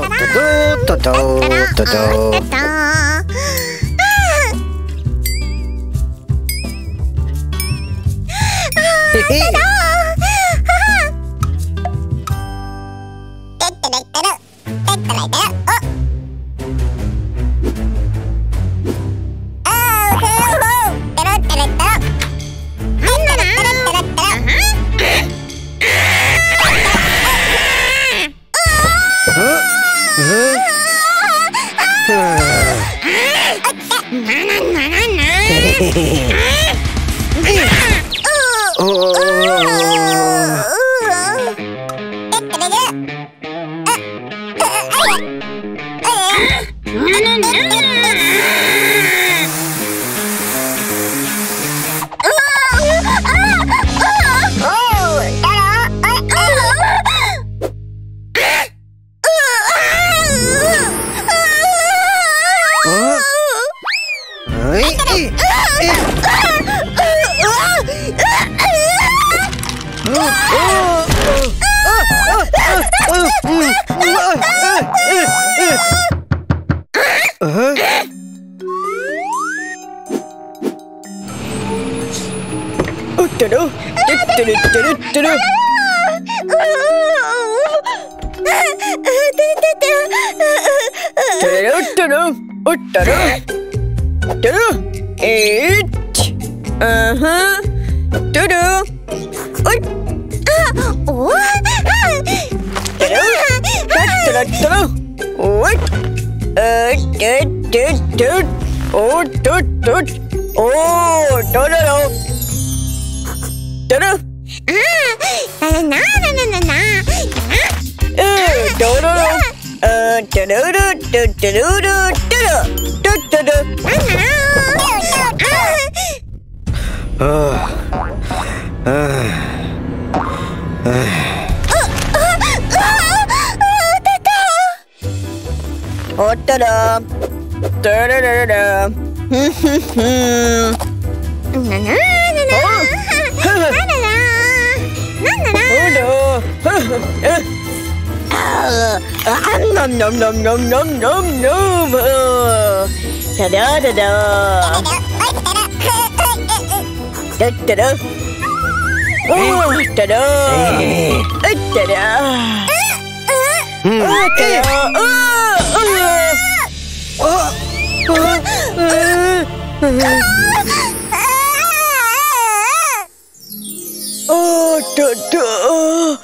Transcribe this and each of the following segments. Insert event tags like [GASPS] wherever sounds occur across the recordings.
Ta-da! Ta-da! Ta-da! Ta-da! Ah! It. Uh huh. Do do. What? Uh, do do do. Oh, do do. Oh, do do. To to to to nom nom nom nom nom nom nom nom chà đỡ đỡ. Đỡ. Đỡ. Đỡ. Ừ. Đỡ. Trời ơi trời ơi trời ơi trời ơi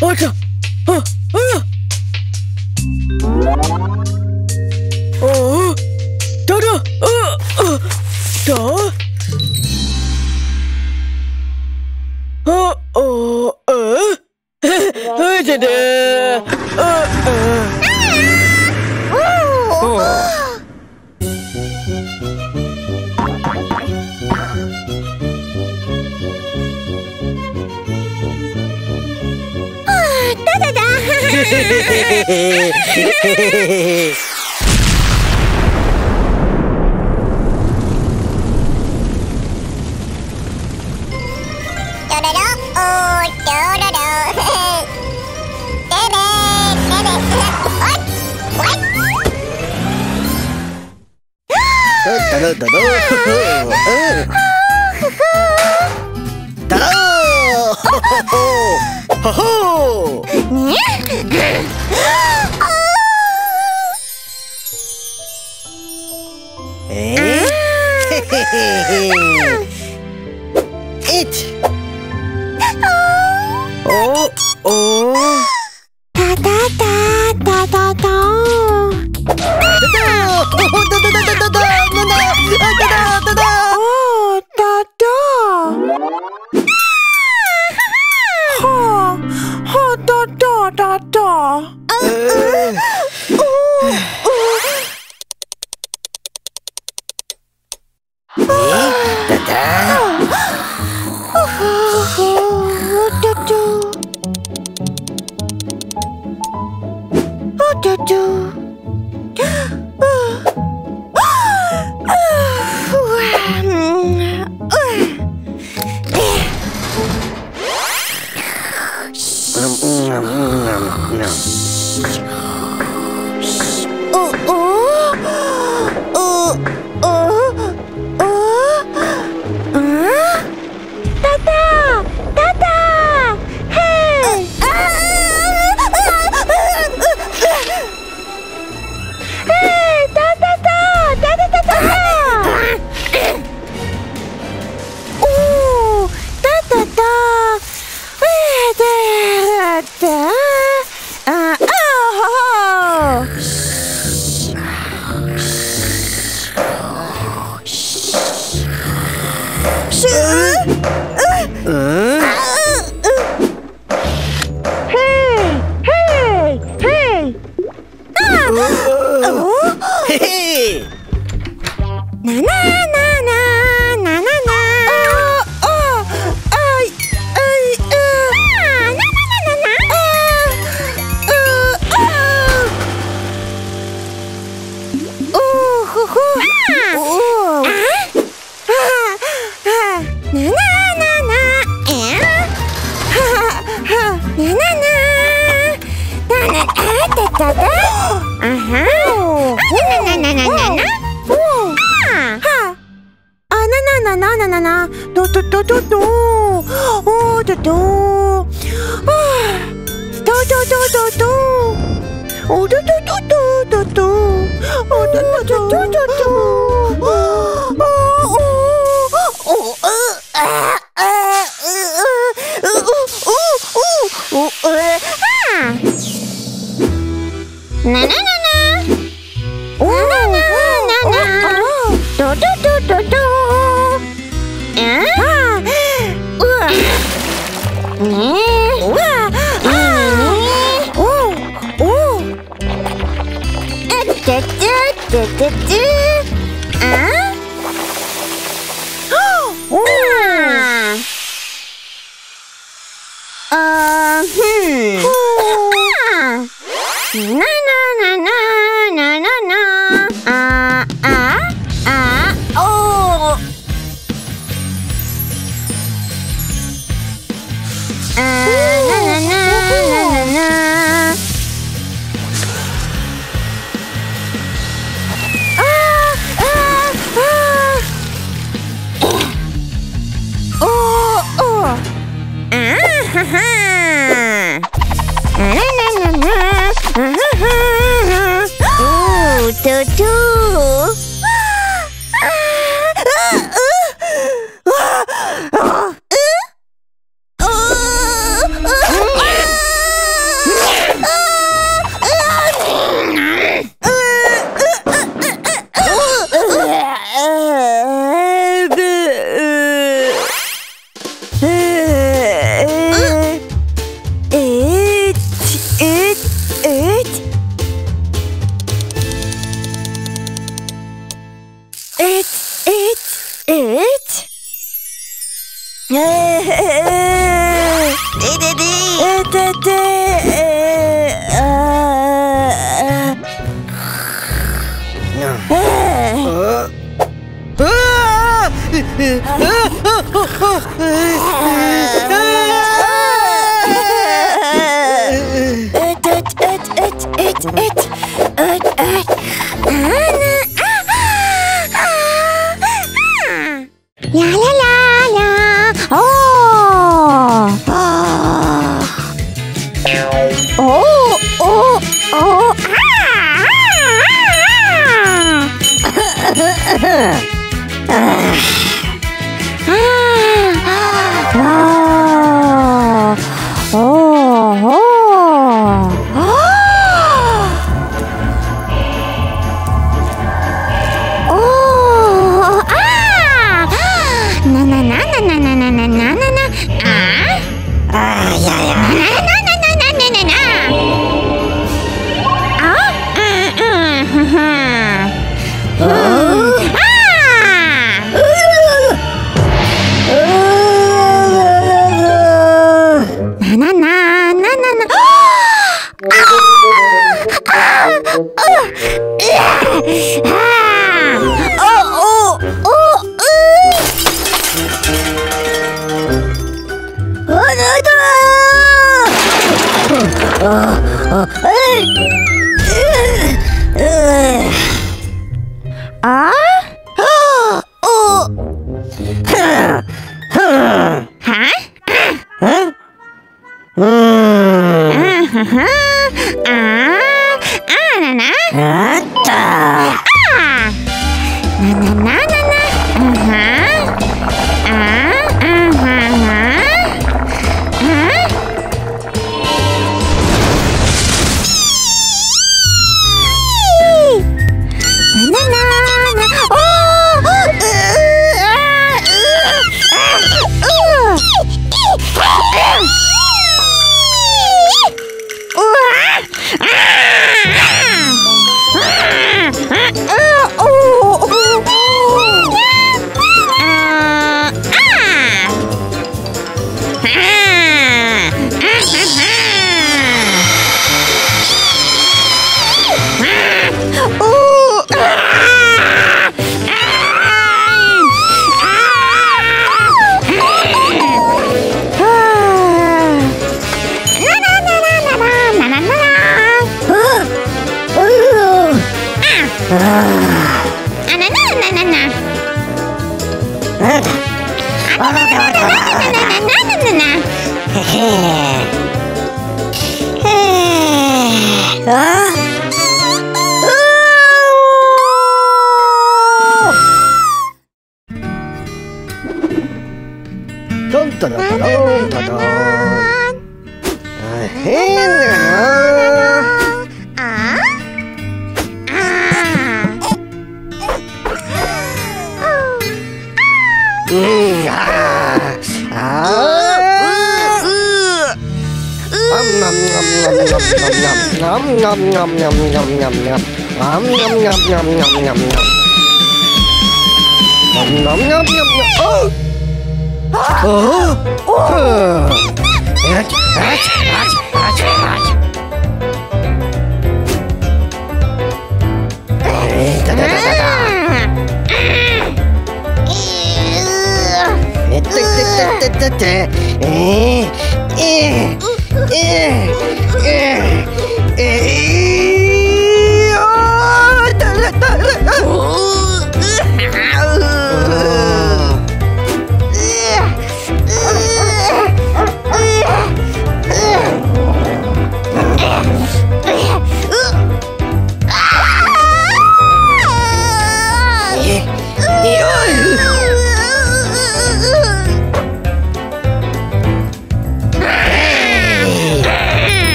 我操啊啊哦等等呃呃等哦哦呃嘿嘿嘿姐姐呃呃 Trời đất đất Ôi trời đất đất Té bè Té bè Ôi Quách Tà đơ tà đơ Tà đơ Ho. Ho ho. do [GASPS] do Oh, うん。It, it, it, het, it, it, it. Nom, nom, nom, nom, nom, nom. Nom, nom, nom, nom, nom, nom, nom. Nom, nom, nom, nom, nom. Oh! Oh! Ach, ach, ach, ach, ach. Da, da, da, da, Eh, eh, eh, eh.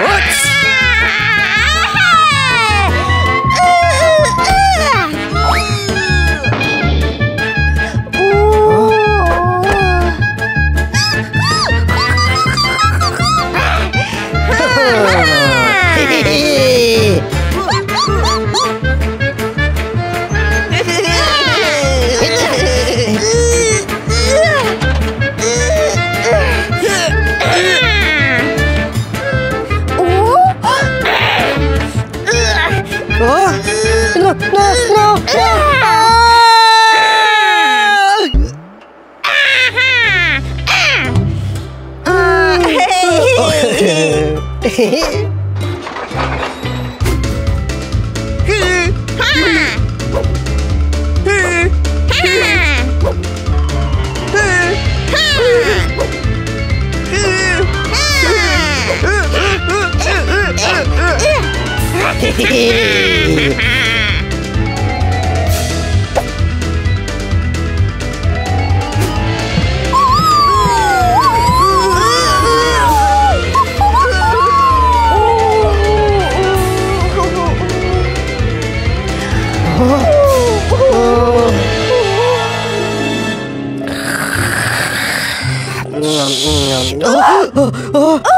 Вот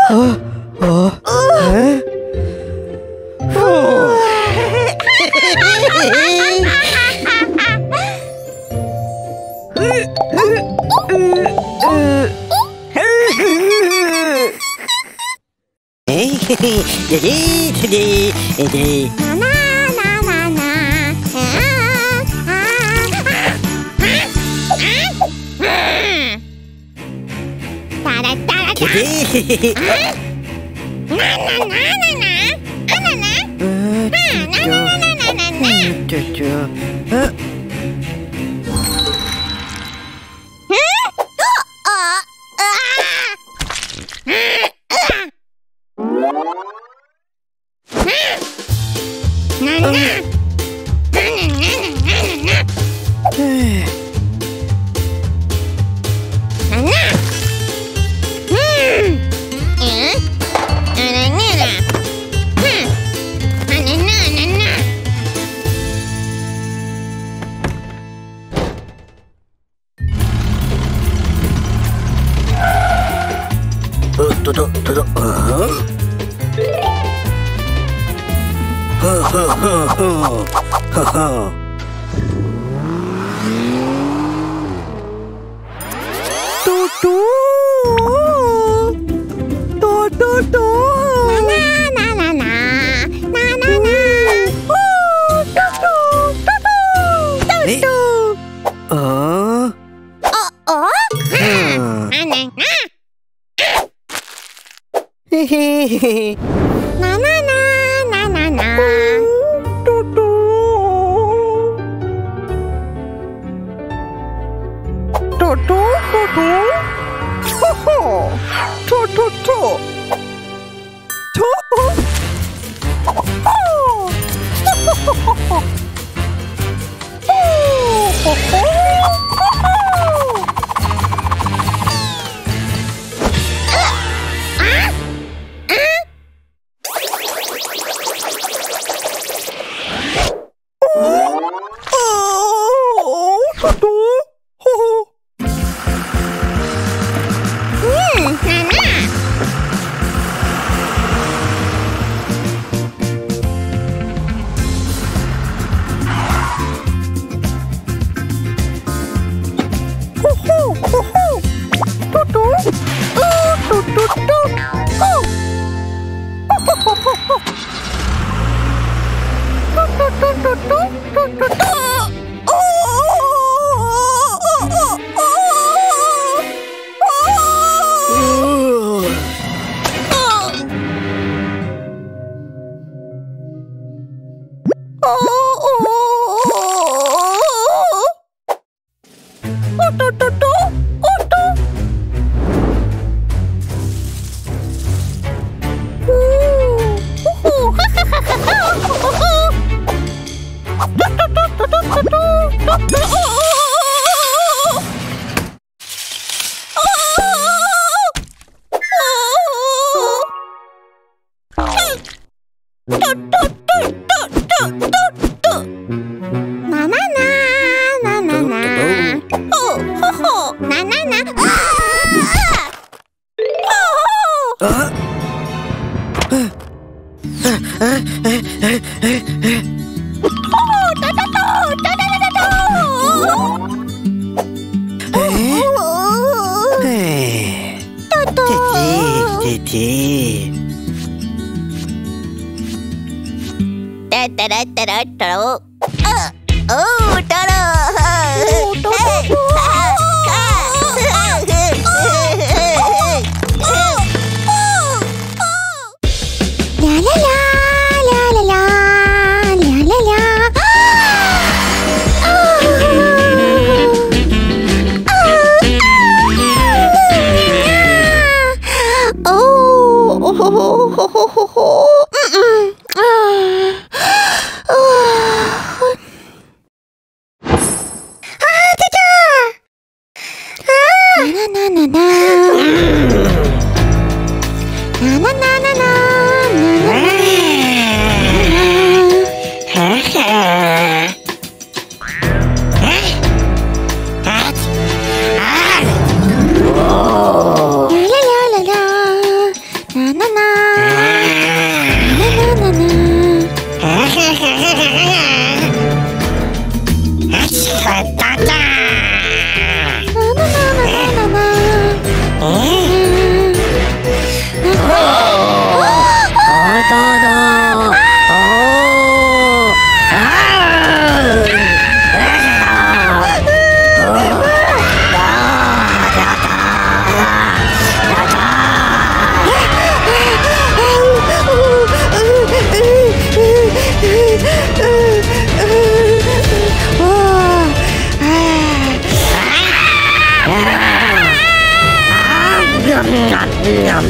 啊。けで [LAUGHS] なななななな。ななななななな。なな呐呐呐呐呐呐。嘟嘟。嘟嘟嘟嘟。吼吼。嘟嘟嘟。Nhầm nhầm